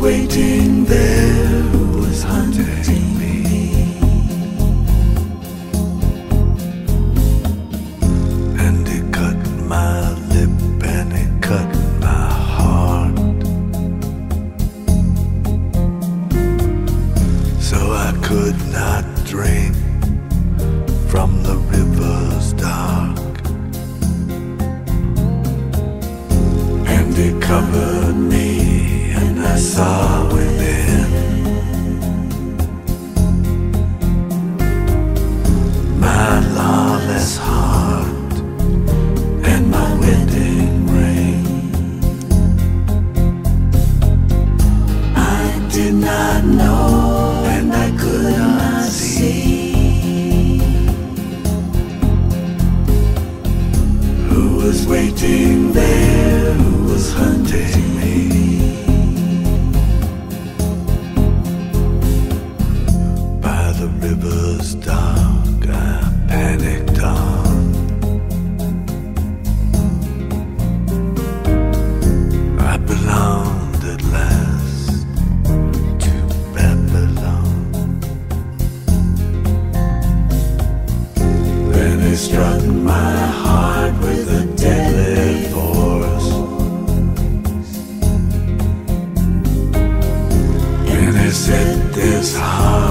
waiting. hunting there who was hunting me. By the river's dark, I panicked on. I belonged at last to Babylon. Then it struck my heart with. Said, This heart,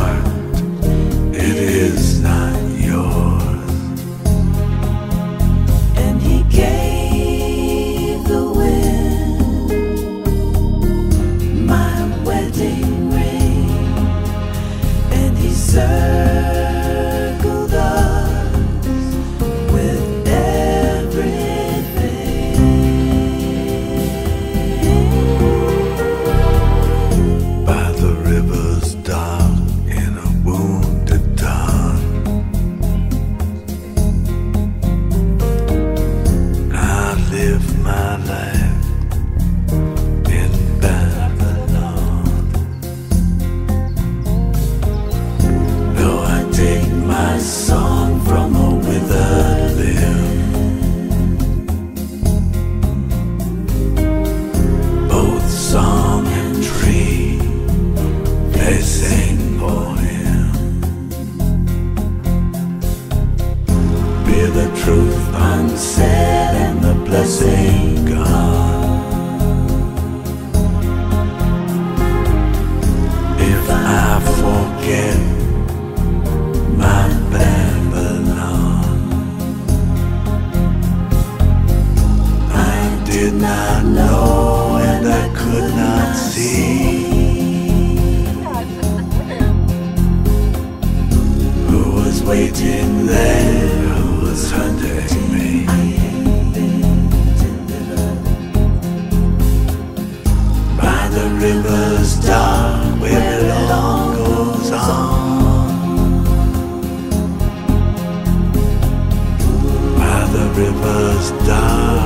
gone. If I forget my Babylon, I did not know and I could not see who was waiting there, who was hunting river's dark, where it all goes on. By the river's dark.